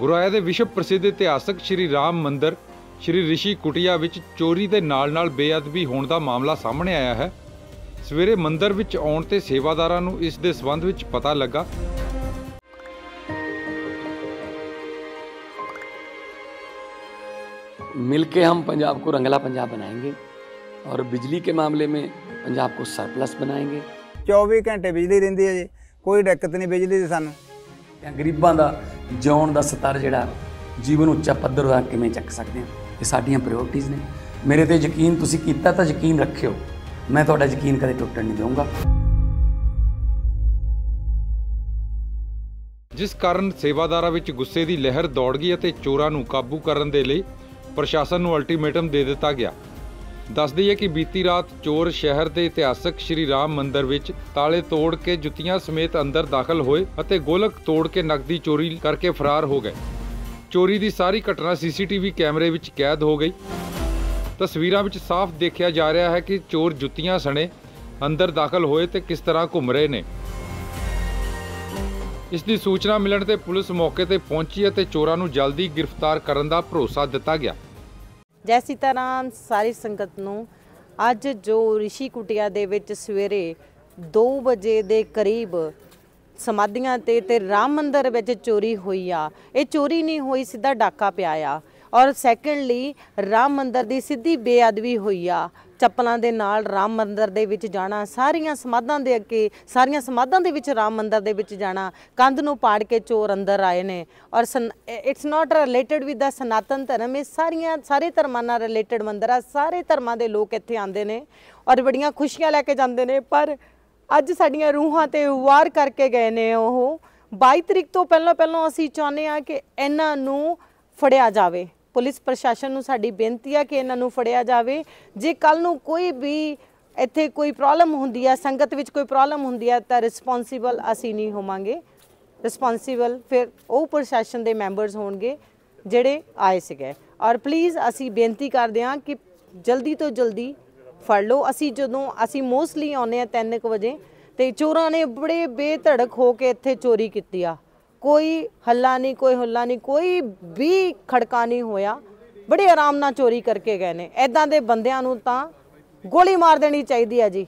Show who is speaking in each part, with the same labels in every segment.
Speaker 1: ਗੁਰਾਇਆ ਦੇ ਵਿਸ਼ਵ ਪ੍ਰਸਿੱਧ ਇਤਿਹਾਸਕ ਸ਼੍ਰੀ ਰਾਮ ਮੰਦਿਰ ਸ਼੍ਰੀ ਰਿਸ਼ੀ ਕੁਟੀਆ ਵਿੱਚ ਚੋਰੀ ਦੇ ਨਾਲ-ਨਾਲ ਬੇਅਦਬੀ ਹੋਣ ਦਾ ਮਾਮਲਾ ਸਾਹਮਣੇ ਆਇਆ ਹੈ ਸਵੇਰੇ ਮੰਦਿਰ ਵਿੱਚ ਆਉਣ ਤੇ ਸੇਵਾਦਾਰਾਂ ਨੂੰ ਇਸ ਦੇ ਸਬੰਧ ਵਿੱਚ ਪਤਾ ਲੱਗਾ
Speaker 2: मिलके हम पंजाब को रंगला पंजाब बनाएंगे ਔਰ ਬਿਜਲੀ ਕੇ ਮਾਮਲੇ ਮੇਂ ਪੰਜਾਬ ਕੋ ਸਰਪਲਸ ਬਣਾਏਗੇ
Speaker 3: 24 ਘੰਟੇ ਬਿਜਲੀ ਰਹਿੰਦੀ ਹੈ ਜੀ ਕੋਈ ਦਿੱਕਤ ਨਹੀਂ ਬਿਜਲੀ ਦੀ ਸਾਨੂੰ
Speaker 2: ਗਰੀਬਾਂ ਦਾ ਜਿਉਣ ਦਾ ਸਤਰ ਜਿਹੜਾ ਜੀਵਨ ਉੱਚਾ ਪੱਧਰ ਦਾ ਕਿਵੇਂ ਚੱਕ ਸਕਦੇ ਹਾਂ ਇਹ ਸਾਡੀਆਂ ਪ੍ਰਾਇੋਰਟੀਆਂ ਨੇ ਮੇਰੇ ਤੇ ਯਕੀਨ ਤੁਸੀਂ ਕੀਤਾ ਤਾਂ ਯਕੀਨ ਰੱਖਿਓ ਮੈਂ ਤੁਹਾਡਾ ਯਕੀਨ ਕਦੇ ਟੁੱਟਣ ਨਹੀਂ ਦਊਂਗਾ
Speaker 1: ਜਿਸ ਕਾਰਨ ਸੇਵਾਦਾਰਾਂ ਵਿੱਚ ਗੁੱਸੇ ਦੀ ਲਹਿਰ ਦੌੜ ਗਈ ਅਤੇ ਚੋਰਾਂ ਨੂੰ ਕਾਬੂ ਕਰਨ ਦੇ ਲਈ ਪ੍ਰਸ਼ਾਸਨ ਨੂੰ ਅਲਟੀਮੇਟਮ ਦੇ ਦਿੱਤਾ ਗਿਆ ਦੱਸ ਦਈਏ ਕਿ ਬੀਤੀ ਰਾਤ ਚੋਰ ਸ਼ਹਿਰ ਦੇ ਇਤਿਹਾਸਕ ਸ਼੍ਰੀ ਰਾਮ ਮੰਦਿਰ ਵਿੱਚ ਤਾਲੇ ਤੋੜ ਕੇ ਜੁੱਤੀਆਂ ਸਮੇਤ ਅੰਦਰ ਦਾਖਲ ਹੋਏ ਅਤੇ ਗੋਲਕ ਤੋੜ ਕੇ ਨਕਦੀ ਚੋਰੀ ਕਰਕੇ ਫਰਾਰ ਹੋ ਗਏ। ਚੋਰੀ ਦੀ ਸਾਰੀ ਘਟਨਾ ਸੀਸੀਟੀਵੀ ਕੈਮਰੇ ਵਿੱਚ ਕੈਦ ਹੋ ਗਈ। ਤਸਵੀਰਾਂ ਵਿੱਚ ਸਾਫ਼ ਦੇਖਿਆ ਜਾ ਰਿਹਾ ਹੈ ਕਿ ਚੋਰ ਜੁੱਤੀਆਂ ਸਣੇ ਅੰਦਰ ਦਾਖਲ ਹੋਏ ਤੇ ਕਿਸ ਤਰ੍ਹਾਂ ਘੁੰਮ ਰਹੇ ਨੇ। ਇਸ ਦੀ ਸੂਚਨਾ ਮਿਲਣ ਤੇ ਪੁਲਿਸ ਮੌਕੇ ਤੇ ਪਹੁੰਚੀ ਅਤੇ ਚੋਰਾਂ ਨੂੰ ਜਲਦੀ ਗ੍ਰਿਫਤਾਰ ਕਰਨ ਦਾ ਭਰੋਸਾ ਦਿੱਤਾ ਗਿਆ।
Speaker 4: ਜੈ ਸੀਤਾਰਾਮ, ਸਾਰੀ ਸੰਗਤ ਨੂੰ। ਅੱਜ ਜੋ ਰਿਸ਼ੀ ਕੁਟਿਆ ਦੇ ਵਿੱਚ ਸਵੇਰੇ 2 ਵਜੇ ਦੇ ਕਰੀਬ ਸਮਾਧੀਆਂ ਤੇ ਤੇ ਰਾਮ ਮੰਦਰ ਵਿੱਚ ਚੋਰੀ ਹੋਈ ਆ। ਇਹ ਚੋਰੀ ਨਹੀਂ ਹੋਈ, ਸਿੱਧਾ ਡਾਕਾ ਪਿਆ ਆ। ਔਰ ਸੈਕੰਡਲੀ ਰਾਮ ਮੰਦਰ ਦੀ ਸਿੱਧੀ ਬੇਅਦਬੀ ਹੋਈ ਆ। ਚੱਪਲਾਂ ਦੇ ਨਾਲ ਰਾਮ ਮੰਦਰ ਦੇ ਵਿੱਚ ਜਾਣਾ, ਸਾਰੀਆਂ ਸਮਾਧਾਂ ਦੇ ਅੱਗੇ, ਸਾਰੀਆਂ ਸਮਾਧਾਂ ਦੇ ਵਿੱਚ ਰਾਮ ਮੰਦਰ ਦੇ ਵਿੱਚ ਜਾਣਾ, ਕੰਧ ਨੂੰ ਪਾੜ ਕੇ ਚੋਰ ਅੰਦਰ ਆਏ ਨੇ। ਔਰ it's not related with the Sanatan Dharma, ਇਹ ਸਾਰੀਆਂ, ਸਾਰੇ ਧਰਮਾਂ ਨਾਲ ਰਿਲੇਟਡ ਮੰਦਰ ਆ। ਸਾਰੇ ਧਰਮਾਂ ਦੇ ਲੋਕ ਇੱਥੇ ਆਉਂਦੇ ਨੇ ਔਰ ਬੜੀਆਂ ਖੁਸ਼ੀਆਂ ਲੈ ਕੇ ਜਾਂਦੇ ਨੇ। ਪਰ ਅੱਜ ਸਾਡੀਆਂ ਰੂਹਾਂ ਤੇ ਵਾਰ ਕਰਕੇ ਗਏ ਨੇ ਉਹ। 22 ਤਰੀਕ ਤੋਂ ਪਹਿਲਾਂ ਪਹਿਲਾਂ ਅਸੀਂ ਚਾਹੁੰਦੇ ਆ ਕਿ ਇਹਨਾਂ ਨੂੰ ਫੜਿਆ ਜਾਵੇ। ਪੁਲਿਸ ਪ੍ਰਸ਼ਾਸਨ ਨੂੰ ਸਾਡੀ ਬੇਨਤੀ ਆ ਕਿ ਇਹਨਾਂ ਨੂੰ ਫੜਿਆ ਜਾਵੇ। ਜੇ ਕੱਲ ਨੂੰ ਕੋਈ ਵੀ ਇੱਥੇ ਕੋਈ ਪ੍ਰੋਬਲਮ ਹੁੰਦੀ ਹੈ ਸੰਗਤ ਵਿੱਚ ਕੋਈ ਪ੍ਰੋਬਲਮ ਹੁੰਦੀ ਹੈ ਤਾਂ ਰਿਸਪੌਂਸੀਬਲ ਅਸੀਂ ਨਹੀਂ ਹੋਵਾਂਗੇ। ਰਿਸਪੌਂਸੀਬਲ ਫਿਰ ਉਹ ਪ੍ਰਸ਼ਾਸਨ ਦੇ ਮੈਂਬਰਸ ਹੋਣਗੇ, ਜਿਹੜੇ ਆਏ ਸੀਗੇ। ਔਰ ਪਲੀਜ਼ ਅਸੀਂ ਬੇਨਤੀ ਕਰਦੇ ਹਾਂ ਕਿ ਜਲਦੀ ਤੋਂ ਜਲਦੀ ਫੜ ਲਓ। ਅਸੀਂ ਜਦੋਂ, ਅਸੀਂ ਮੋਸਟਲੀ ਆਉਂਦੇ ਆ 3:00 ਵਜੇ ਤੇ ਚੋਰਾਂ ਨੇ ਬੜੇ ਬੇਧੜਕ ਹੋ ਕੇ ਇੱਥੇ ਚੋਰੀ ਕੀਤੀ ਆ। ਕੋਈ ਹੱਲਾ ਨਹੀਂ, ਕੋਈ ਹੁੱਲਾ ਨਹੀਂ, ਕੋਈ ਵੀ ਖੜਕਾ ਨਹੀਂ ਹੋਇਆ। ਬੜੇ ਆਰਾਮ ਨਾਲ ਚੋਰੀ ਕਰਕੇ ਗਏ ਨੇ। ਐਦਾਂ ਦੇ ਬੰਦਿਆਂ ਨੂੰ ਤਾਂ ਗੋਲੀ ਮਾਰ ਦੇਣੀ ਚਾਹੀਦੀ ਹੈ ਜੀ।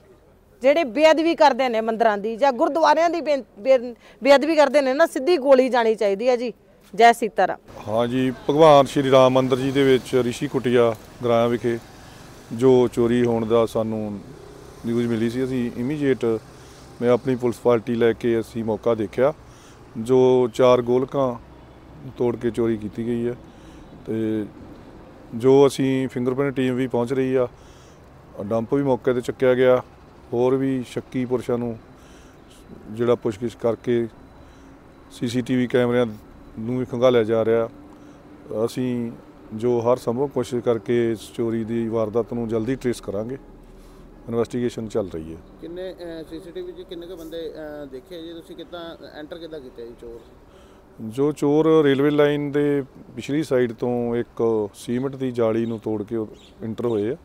Speaker 4: ਜਿਹੜੇ ਬੇਅਦਬੀ ਕਰਦੇ ਨੇ ਮੰਦਰਾਂ ਦੀ ਜਾਂ ਗੁਰਦੁਆਰਿਆਂ ਦੀ ਬੇ- ਬੇਅਦਬੀ ਕਰਦੇ ਨੇ ਨਾ, ਸਿੱਧੀ ਗੋਲੀ ਜਾਣੀ ਚਾਹੀਦੀ ਹੈ ਜੀ। ਜੈ ਸੀਤਾਰਾ
Speaker 5: ਹਾਂ ਜੀ, ਭਗਵਾਨ ਸ਼੍ਰੀ ਰਾਮ ਮੰਦਰ ਜੀ ਦੇ ਵਿੱਚ ਰਿਸ਼ੀ ਕੁਟਿਆ ਗਰਾਇਆ ਵਿਖੇ ਜੋ ਚੋਰੀ ਹੋਣ ਦਾ ਸਾਨੂੰ ਨਿਊਜ਼ ਮਿਲੀ ਸੀ। ਅਸੀਂ ਇਮੀਡੀਏਟ ਮੈਂ ਆਪਣੀ ਪੁਲਿਸ ਪਾਰਟੀ ਲੈ ਕੇ ਅਸੀਂ ਮੌਕਾ ਦੇਖਿਆ। ਜੋ ਚਾਰ ਗੋਲਕਾਂ ਤੋੜ ਕੇ ਚੋਰੀ ਕੀਤੀ ਗਈ ਹੈ ਤੇ ਜੋ ਅਸੀਂ ਫਿੰਗਰਪ੍ਰਿੰਟ ਟੀਮ ਵੀ ਪਹੁੰਚ ਰਹੀ ਆ, ਡੰਪ ਵੀ ਮੌਕੇ ਤੇ ਚੱਕਿਆ ਗਿਆ, ਹੋਰ ਵੀ ਸ਼ੱਕੀ ਪੁਰਸ਼ਾਂ ਨੂੰ ਜਿਹੜਾ ਪੁੱਛਗਿੱਛ ਕਰਕੇ ਸੀਸੀਟੀਵੀ ਕੈਮਰਿਆਂ ਨੂੰ ਵੀ ਖੰਗਾਲਿਆ ਜਾ ਰਿਹਾ। ਅਸੀਂ ਜੋ ਹਰ ਸੰਭਵ ਕੋਸ਼ਿਸ਼ ਕਰਕੇ ਇਸ ਚੋਰੀ ਦੀ ਵਾਰਦਾਤ ਨੂੰ ਜਲਦੀ ਟ੍ਰੇਸ ਕਰਾਂਗੇ। ਇਨਵੈਸਟੀਗੇਸ਼ਨ ਚੱਲ ਰਹੀ ਹੈ।
Speaker 6: ਕਿੰਨੇ ਸੀਸੀਟੀਵੀ 'ਚ ਕਿੰਨੇ ਕੁ ਬੰਦੇ ਦੇਖੇ ਜੀ? ਤੁਸੀਂ ਕਿੱਦਾਂ ਐਂਟਰ ਕਿੱਦਾਂ ਕੀਤਾ ਜੀ ਚੋਰ?
Speaker 5: ਜੋ ਚੋਰ ਰੇਲਵੇ ਲਾਈਨ ਦੇ ਪਿਛਲੀ ਸਾਈਡ ਤੋਂ ਇੱਕ ਸੀਮਿੰਟ ਦੀ ਜਾਲੀ ਨੂੰ ਤੋੜ ਕੇ ਇੰਟਰ ਹੋਏ ਆ।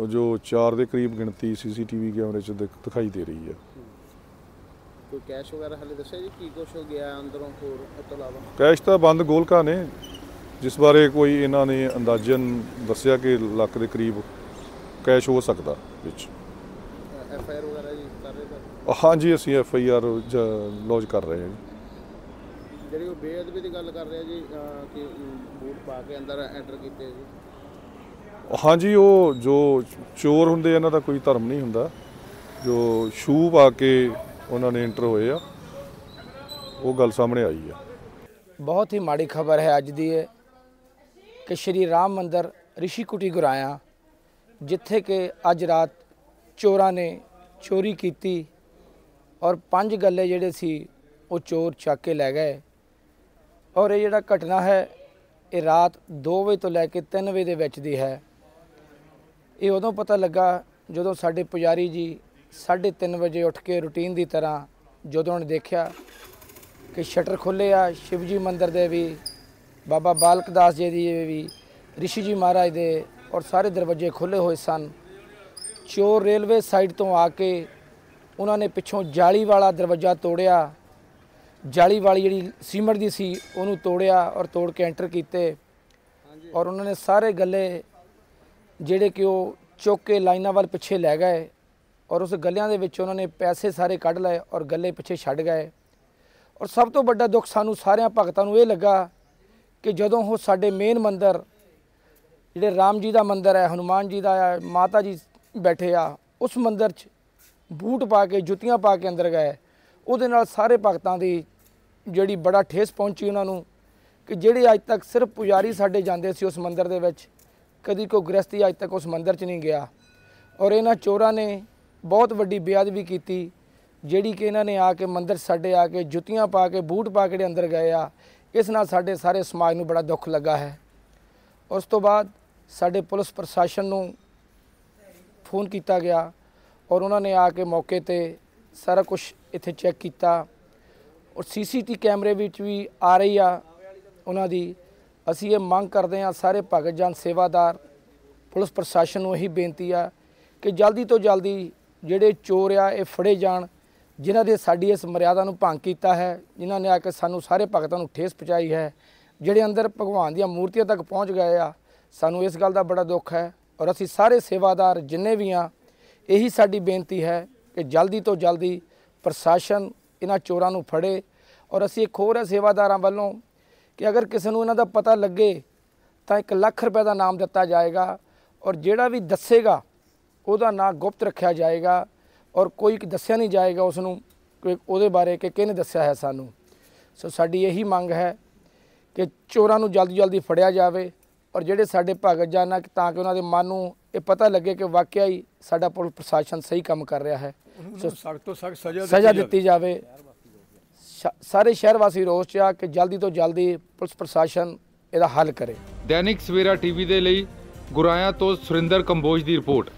Speaker 5: ਉਹ ਜੋ 4 ਦੇ ਕਰੀਬ ਗਿਣਤੀ ਸੀਸੀਟੀਵੀ ਕੈਮਰੇ 'ਚ ਦਿਖ- ਦਿਖਾਈ ਦੇ ਰਹੀ ਹੈ।
Speaker 6: ਕੋਈ ਕੈਸ਼ ਵਗੈਰਾ ਹਲੇ ਦੱਸਿਆ ਜੀ? ਕੀ ਕੁਛ ਹੋ ਗਿਆ ਅੰਦਰੋਂ ਹੋਰ ਇਸ ਤੋਂ ਇਲਾਵਾ?
Speaker 5: ਕੈਸ਼ ਤਾਂ ਬੰਦ ਗੋਲਕਾਂ ਨੇ ਜਿਸ ਬਾਰੇ ਕੋਈ ਇਹਨਾਂ ਨੇ ਅੰਦਾਜ਼ਨ ਦੱਸਿਆ ਕਿ ਲੱਖ ਦੇ ਕਰੀਬ ਕੈਸ਼ ਹੋ ਸਕਦਾ ਵਿੱਚ।
Speaker 6: ਐਫ ਆਈ ਆਰ ਵਗੈਰਾ ਜੀ ਕਰ ਰਹੇ ਤਾਂ
Speaker 5: ਹਾਂਜੀ ਅਸੀਂ ਐਫ ਆਈ ਆਰ ਲੌਜ ਕਰ ਰਹੇ ਹਾਂ ਜੀ।
Speaker 6: ਜਿਹੜੀ ਉਹ ਬੇਅਦਬੀ ਦੀ ਗੱਲ ਕਰ ਰਿਹਾ ਜੀ ਕਿ ਬੂਟ ਪਾ ਕੇ ਅੰਦਰ ਐਂਟਰ ਕੀਤੇ ਜੀ।
Speaker 5: ਹਾਂਜੀ ਉਹ ਜੋ ਚੋਰ ਹੁੰਦੇ ਇਹਨਾਂ ਦਾ ਕੋਈ ਧਰਮ ਨਹੀਂ ਹੁੰਦਾ। ਜੋ ਸ਼ੂ ਪਾ ਕੇ ਉਹਨਾਂ ਨੇ ਇੰਟਰ ਹੋਏ ਆ ਉਹ ਗੱਲ ਸਾਹਮਣੇ ਆਈ ਆ।
Speaker 7: ਬਹੁਤ ਹੀ ਮਾੜੀ ਖਬਰ ਹੈ ਅੱਜ ਦੀ ਇਹ ਕਿ ਸ਼੍ਰੀ ਰਾਮ ਮੰਦਰ ਰਿਸ਼ੀ ਕੁਟੀ ਗੁਰਾਇਆ ਜਿੱਥੇ ਕਿ ਅੱਜ ਰਾਤ ਚੋਰਾਂ ਨੇ ਚੋਰੀ ਕੀਤੀ ਔਰ ਪੰਜ ਗੱਲੇ ਜਿਹੜੇ ਸੀ, ਉਹ ਚੋਰ ਚੱਕ ਕੇ ਲੈ ਗਏ। ਔਰ ਇਹ ਜਿਹੜਾ ਘਟਨਾ ਹੈ, ਇਹ ਰਾਤ 2 ਵਜੇ ਤੋਂ ਲੈ ਕੇ 3 ਵਜੇ ਦੇ ਵਿੱਚ ਦੀ ਹੈ। ਇਹ ਉਦੋਂ ਪਤਾ ਲੱਗਾ ਜਦੋਂ ਸਾਡੇ ਪੁਜਾਰੀ ਜੀ 3:30 ਵਜੇ ਉੱਠ ਕੇ ਰੁਟੀਨ ਦੀ ਤਰ੍ਹਾਂ ਜਦੋਂ ਉਹਨੇ ਦੇਖਿਆ ਕਿ ਸ਼ਟਰ ਖੁੱਲੇ ਆ, ਸ਼ਿਵਜੀ ਮੰਦਿਰ ਦੇ ਵੀ, ਬਾਬਾ ਬਾਲਕ ਦਾਸ ਜੀ ਦੀ ਵੀ ਰਿਸ਼ੀ ਜੀ ਮਹਾਰਾਜ ਦੇ ਔਰ ਸਾਰੇ ਦਰਵਾਜ਼ੇ ਖੁੱਲੇ ਹੋਏ ਸਨ। ਚੋਰ ਰੇਲਵੇ ਸਾਈਡ ਤੋਂ ਆ ਕੇ ਉਹਨਾਂ ਨੇ ਪਿੱਛੋਂ ਜਾਲੀ ਵਾਲਾ ਦਰਵਾਜ਼ਾ ਤੋੜਿਆ। ਜਾਲੀ ਵਾਲੀ ਜਿਹੜੀ ਸੀਮਟ ਦੀ ਸੀ, ਉਹਨੂੰ ਤੋੜਿਆ ਔਰ ਤੋੜ ਕੇ ਐਂਟਰ ਕੀਤੇ। ਔਰ ਉਹਨਾਂ ਨੇ ਸਾਰੇ ਗੱਲੇ ਜਿਹੜੇ ਕਿ ਉਹ ਚੁੱਕ ਕੇ ਲਾਈਨਾਂ ਵੱਲ ਪਿੱਛੇ ਲੈ ਗਏ ਔਰ ਉਸ ਗੱਲਿਆਂ ਦੇ ਵਿੱਚ ਉਹਨਾਂ ਨੇ ਪੈਸੇ ਸਾਰੇ ਕੱਢ ਲਏ ਔਰ ਗੱਲੇ ਪਿੱਛੇ ਛੱਡ ਗਏ। ਔਰ ਸਭ ਤੋਂ ਵੱਡਾ ਦੁੱਖ ਸਾਨੂੰ ਸਾਰਿਆਂ ਭਗਤਾਂ ਨੂੰ ਇਹ ਲੱਗਾ ਕਿ ਜਦੋਂ ਉਹ ਸਾਡੇ ਮੇਨ ਮੰਦਰ ਜਿਹੜੇ ਰਾਮ ਜੀ ਦਾ ਮੰਦਿਰ ਹੈ, ਹਨੂਮਾਨ ਜੀ ਦਾ ਹੈ ਮਾਤਾ ਜੀ ਬੈਠੇ ਆ, ਉਸ ਮੰਦਿਰ 'ਚ ਬੂਟ ਪਾ ਕੇ, ਜੁੱਤੀਆਂ ਪਾ ਕੇ ਅੰਦਰ ਗਏ। ਉਹਦੇ ਨਾਲ ਸਾਰੇ ਭਗਤਾਂ ਦੀ ਜਿਹੜੀ ਬੜਾ ਠੇਸ ਪਹੁੰਚੀ ਉਹਨਾਂ ਨੂੰ ਕਿ ਜਿਹੜੇ ਅੱਜ ਤੱਕ ਸਿਰਫ ਪੁਜਾਰੀ ਸਾਡੇ ਜਾਂਦੇ ਸੀ ਉਸ ਮੰਦਿਰ ਦੇ ਵਿੱਚ, ਕਦੀ ਕੋਈ ਗ੍ਰਸਤੀ ਅੱਜ ਤੱਕ ਉਸ ਮੰਦਿਰ 'ਚ ਨਹੀਂ ਗਿਆ। ਔਰ ਇਹਨਾਂ ਚੋਰਾਂ ਨੇ ਬਹੁਤ ਵੱਡੀ ਬੇਅਦਬੀ ਕੀਤੀ, ਜਿਹੜੀ ਕਿ ਇਹਨਾਂ ਨੇ ਆ ਕੇ ਮੰਦਿਰ ਸਾਡੇ ਆ ਕੇ ਜੁੱਤੀਆਂ ਪਾ ਕੇ, ਬੂਟ ਪਾ ਕੇ ਜਿਹੜੇ ਅੰਦਰ ਗਏ ਆ, ਇਸ ਨਾਲ ਸਾਡੇ ਸਾਰੇ ਸਮਾਜ ਨੂੰ ਬੜਾ ਦੁੱਖ ਲੱਗਾ ਹੈ। ਉਸ ਤੋਂ ਬਾਅਦ ਸਾਡੇ ਪੁਲਿਸ ਪ੍ਰਸ਼ਾਸਨ ਨੂੰ ਫੋਨ ਕੀਤਾ ਗਿਆ ਔਰ ਉਹਨਾਂ ਨੇ ਆ ਕੇ ਮੌਕੇ ਤੇ ਸਾਰਾ ਕੁਝ ਇੱਥੇ ਚੈੱਕ ਕੀਤਾ ਔਰ ਸੀਸੀਟੀ ਕੈਮਰੇ ਵਿੱਚ ਵੀ ਆ ਰਹੀ ਆ ਉਹਨਾਂ ਦੀ। ਅਸੀਂ ਇਹ ਮੰਗ ਕਰਦੇ ਹਾਂ ਸਾਰੇ ਭਗਤ ਜਨ ਸੇਵਾਦਾਰ, ਪੁਲਿਸ ਪ੍ਰਸ਼ਾਸਨ ਨੂੰ ਇਹੀ ਬੇਨਤੀ ਆ ਕਿ ਜਲਦੀ ਤੋਂ ਜਲਦੀ ਜਿਹੜੇ ਚੋਰ ਆ, ਇਹ ਫੜੇ ਜਾਣ, ਜਿਨ੍ਹਾਂ ਦੇ ਸਾਡੀ ਇਸ ਮਰਿਆਦਾ ਨੂੰ ਭੰਗ ਕੀਤਾ ਹੈ, ਜਿਨ੍ਹਾਂ ਨੇ ਆ ਕੇ ਸਾਨੂੰ ਸਾਰੇ ਭਗਤਾਂ ਨੂੰ ਠੇਸ ਪਹੁੰਚਾਈ ਹੈ, ਜਿਹੜੇ ਅੰਦਰ ਭਗਵਾਨ ਦੀਆਂ ਮੂਰਤੀਆਂ ਤੱਕ ਪਹੁੰਚ ਗਏ ਆ ਸਾਨੂੰ ਇਸ ਗੱਲ ਦਾ ਬੜਾ ਦੁੱਖ ਹੈ ਔਰ ਅਸੀਂ ਸਾਰੇ ਸੇਵਾਦਾਰ ਜਿੰਨੇ ਵੀ ਆ ਇਹੀ ਸਾਡੀ ਬੇਨਤੀ ਹੈ ਕਿ ਜਲਦੀ ਤੋਂ ਜਲਦੀ ਪ੍ਰਸ਼ਾਸਨ ਇਹਨਾਂ ਚੋਰਾਂ ਨੂੰ ਫੜੇ ਔਰ ਅਸੀਂ ਇੱਕ ਹੋਰ ਹੈ ਸੇਵਾਦਾਰਾਂ ਵੱਲੋਂ ਕਿ ਅਗਰ ਕਿਸੇ ਨੂੰ ਇਹਨਾਂ ਦਾ ਪਤਾ ਲੱਗੇ ਤਾਂ 1 ਲੱਖ ਰੁਪਏ ਦਾ ਨਾਮ ਦਿੱਤਾ ਜਾਏਗਾ ਔਰ ਜਿਹੜਾ ਵੀ ਦੱਸੇਗਾ, ਉਹਦਾ ਨਾਂ ਗੁਪਤ ਰੱਖਿਆ ਜਾਏਗਾ ਔਰ ਕੋਈ ਦੱਸਿਆ ਨਹੀਂ ਜਾਏਗਾ ਉਸ ਨੂੰ ਕਿ ਉਹਦੇ ਬਾਰੇ ਕਿ ਕਿਹਨੇ ਦੱਸਿਆ ਹੈ ਸਾਨੂੰ। ਸੋ ਸਾਡੀ ਇਹੀ ਮੰਗ ਹੈ ਕਿ ਚੋਰਾਂ ਨੂੰ ਜਲਦੀ ਜਲਦੀ ਫੜਿਆ ਜਾਵੇ ਔਰ ਜਿਹੜੇ ਸਾਡੇ ਭਗਤ ਜਾਨਾ ਤਾਂ ਕਿ ਉਹਨਾਂ ਦੇ ਮਨ ਨੂੰ ਇਹ ਪਤਾ ਲੱਗੇ ਕਿ ਵਾਕਿਆ ਹੀ ਸਾਡਾ ਪੁਲਿਸ ਪ੍ਰਸ਼ਾਸਨ ਸਹੀ ਕੰਮ ਕਰ ਰਿਹਾ ਹੈ। ਸੋ
Speaker 8: ਸਖਤ ਤੋਂ ਸਖਤ ਸਜ਼ਾ
Speaker 7: ਸਜ਼ਾ ਦਿੱਤੀ ਜਾਵੇ। ਸਾਰੇ ਸ਼ਹਿਰ ਵਾਸੀ ਰੋਸ ਚ ਆ ਕਿ ਜਲਦੀ ਤੋਂ ਜਲਦੀ ਪੁਲਿਸ ਪ੍ਰਸ਼ਾਸਨ ਇਹਦਾ ਹੱਲ ਕਰੇ।
Speaker 1: ਦੈਨਿਕ ਸਵੇਰਾ ਟੀਵੀ ਦੇ ਲਈ ਗੁਰਾਇਆ ਤੋਂ ਸੁਰਿੰਦਰ ਕੰਬੋਜ ਦੀ ਰਿਪੋਰਟ।